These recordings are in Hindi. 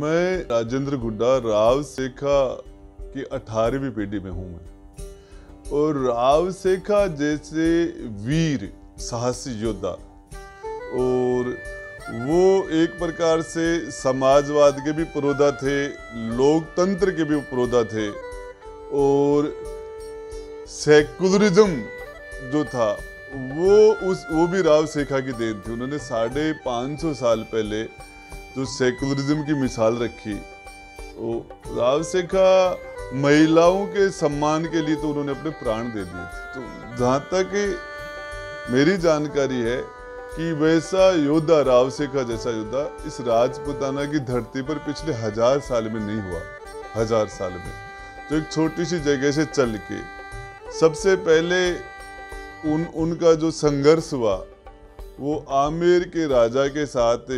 मैं राजेंद्र गुड्डा राव सेखा की अठारहवीं पीढ़ी में हूँ मैं। और राव सेखा जैसे वीर, साहसी योद्धा, और वो एक प्रकार से समाजवाद के भी पुरोधा थे, लोकतंत्र के भी पुरोधा थे, और सेकुलरिज्म जो था, वो उस, वो भी राव सेखा की देन थी। उन्होंने साढ़े पाँच सौ साल पहले जो सेकुलरिज्म की मिसाल रखी। तो राव सेखा, महिलाओं के सम्मान के लिए तो उन्होंने अपने प्राण दे दिए। थे तो जहाँ तक मेरी जानकारी है कि वैसा योद्धा, राव सेखा जैसा योद्धा इस राजपुताना की धरती पर पिछले हज़ार साल में नहीं हुआ। हज़ार साल में। तो एक छोटी सी जगह से चल के सबसे पहले उन, उनका जो संघर्ष हुआ, वो आमेर के राजा के साथ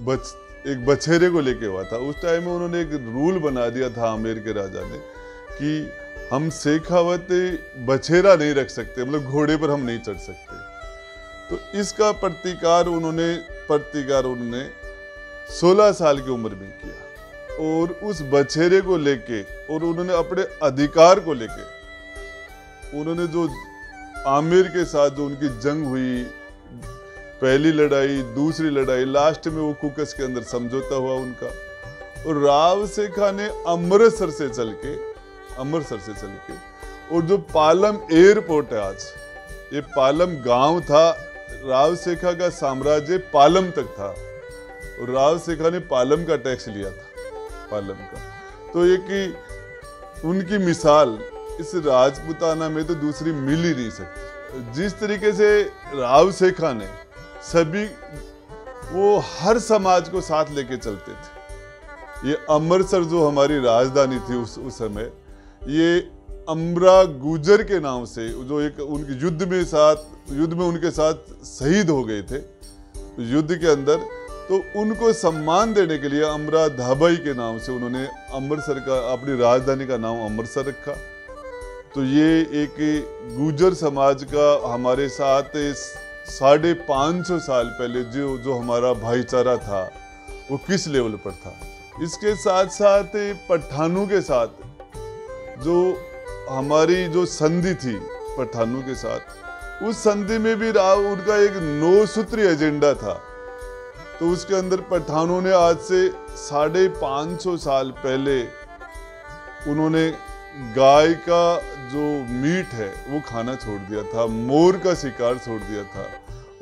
बच, एक बछेरे को लेके हुआ था। उस टाइम में उन्होंने एक रूल बना दिया था आमेर के राजा ने कि हम शेखावत बछेरा नहीं रख सकते मतलब घोड़े पर हम नहीं चढ़ सकते। तो इसका प्रतिकार उन्होंने प्रतिकार उन्होंने 16 साल की उम्र में किया। और उस बछेरे को लेके, और उन्होंने अपने अधिकार को लेके, उन्होंने जो आमिर के साथ जो उनकी जंग हुई पहली लड़ाई, दूसरी लड़ाई लास्ट में वो कुकस के अंदर समझौता हुआ उनका। और राव सेखा ने अमृतसर से चल के, अमृतसर से चल के, और जो पालम एयरपोर्ट है आज, ये पालम गाँव था, राव सेखा का साम्राज्य पालम तक था। और राव सेखा ने पालम का टैक्स लिया था, पालम का। तो ये कि उनकी मिसाल, इस राजपुताना में तो दूसरी मिल ही नहीं सकती। जिस तरीके से राव सेखा ने सभी वो हर समाज को साथ लेके चलते थे। ये अमृतसर जो हमारी राजधानी थी उस उस समय, ये अमरा गुजर के नाम से जो एक उनके युद्ध में साथ, युद्ध में उनके साथ शहीद हो गए थे, युद्ध के अंदर तो उनको सम्मान देने के लिए अमरा धाबाई के नाम से उन्होंने अमृतसर का, अपनी राजधानी का नाम अमृतसर रखा। तो ये एक गुजर समाज का हमारे साथ साढ़े पाँच सौ साल पहले जो जो हमारा भाईचारा था, वो किस लेवल पर था? इसके साथ साथ पठानों के साथ जो हमारी जो संधि थी, पठानों के साथ, उस संधि में भी राव, उनका एक नौ सूत्री एजेंडा था। तो उसके अंदर पठानों ने आज से साढ़े पाँच सौ साल पहले उन्होंने गाय का जो मीट है, वो खाना छोड़ दिया था, मोर का शिकार छोड़ दिया था।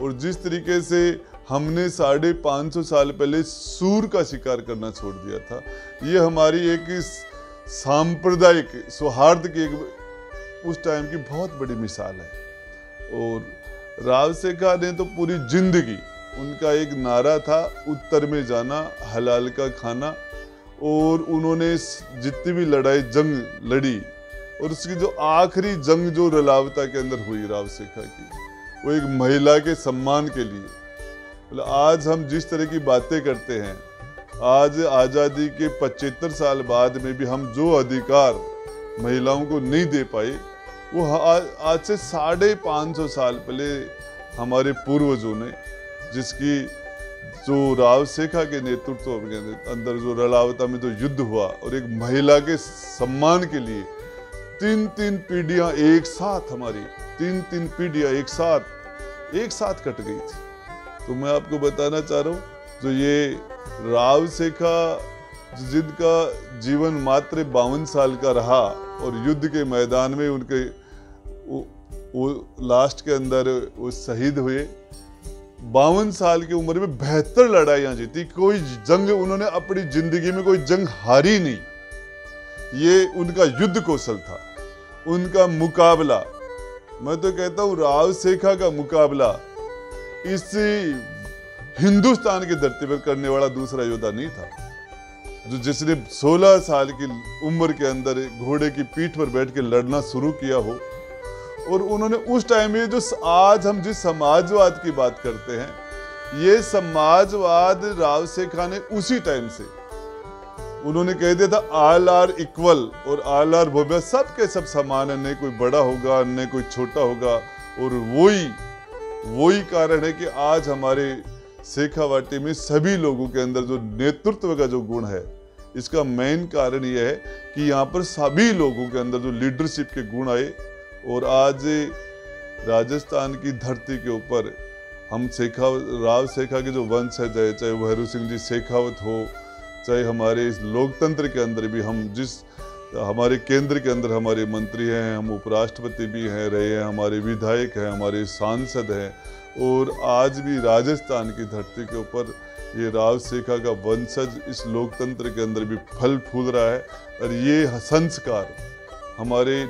और जिस तरीके से हमने साढ़े पाँच सौ साल पहले सूर का शिकार करना छोड़ दिया था, ये हमारी एक सांप्रदायिक, सौहार्द की एक उस टाइम की बहुत बड़ी मिसाल है। और राव सेखा ने तो पूरी ज़िंदगी उनका एक नारा था, उत्तर में जाना, हलाल का खाना और उन्होंने जितनी भी लड़ाई जंग लड़ी और उसकी जो आखिरी जंग जो रलावता के अंदर हुई राव सेखा की, वो एक महिला के सम्मान के लिए। मतलब आज हम जिस तरह की बातें करते हैं, आज आज़ादी के पचहत्तर साल बाद में भी हम जो अधिकार महिलाओं को नहीं दे पाए, वो आज से साढ़े पाँच सौ साल पहले हमारे पूर्वजों ने, जिसकी जो राव सेखा के नेतृत्व के अंदर जो रलावता में जो युद्ध हुआ और एक महिला के सम्मान के लिए तीन तीन पीढ़ियाँ एक साथ हमारी तीन तीन पीढ़ियाँ एक साथ एक साथ कट गई थी। तो मैं आपको बताना चाह रहा हूँ जो ये राव सेखा जिनका जीवन मात्र बावन साल का रहा और युद्ध के मैदान में उनके वो, वो लास्ट के अंदर वो शहीद हुए। बावन साल की उम्र में बेहतर लड़ाइयाँ जीती। कोई जंग, उन्होंने अपनी ज़िंदगी में कोई जंग हारी नहीं। ये उनका युद्ध कौशल था, उनका मुकाबला। मैं तो कहता हूँ राव सेखा का मुकाबला इस हिंदुस्तान की धरती पर करने वाला दूसरा योद्धा नहीं था, जो जिसने 16 साल की उम्र के अंदर घोड़े की पीठ पर बैठ के लड़ना शुरू किया हो। और उन्होंने उस टाइम में जो आज हम जिस समाजवाद की बात करते हैं, ये समाजवाद राव सेखा ने उसी टाइम से, उन्होंने कह दिया था, आल आर इक्वल और आल आर भव्य सब के सब समान है, नहीं कोई बड़ा होगा, नहीं कोई छोटा होगा। और वही वही कारण है कि आज हमारे शेखावाटी में सभी लोगों के अंदर जो नेतृत्व का जो गुण है, इसका मेन कारण यह है कि यहाँ पर सभी लोगों के अंदर जो लीडरशिप के गुण आए और आज राजस्थान की धरती के ऊपर हम शेखावत राव शेखा के जो वंश है, चाहे चाहे भैरू सिंह जी शेखावत हो, चाहे हमारे इस लोकतंत्र के अंदर भी हम जिस, हमारे केंद्र के अंदर हमारे मंत्री हैं, हम उपराष्ट्रपति भी हैं, रहे हैं, हमारे विधायक हैं, हमारे सांसद हैं, और आज भी राजस्थान की धरती के ऊपर ये राव शेखा का वंशज इस लोकतंत्र के अंदर भी फल फूल रहा है, और ये संस्कार हमारे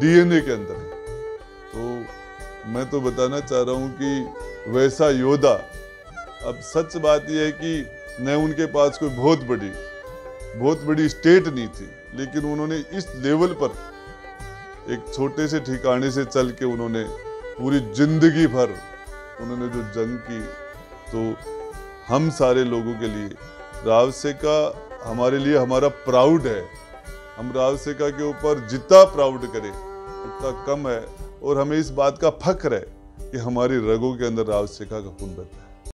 डीएनए के अंदर है। तो मैं तो बताना चाह रहा हूँ कि वैसा योद्धा, अब सच बात यह है कि न उनके पास कोई बहुत बड़ी बहुत बड़ी स्टेट नहीं थी, लेकिन उन्होंने इस लेवल पर एक छोटे से ठिकाने से चल के उन्होंने पूरी ज़िंदगी भर उन्होंने जो जंग की तो हम सारे लोगों के लिए रावसेका हमारे लिए हमारा प्राउड है। हम रावसेका के ऊपर जितना प्राउड करें, उतना कम है। और हमें इस बात का फख्र है कि हमारी रगों के अंदर रावसेका का खून बहता है।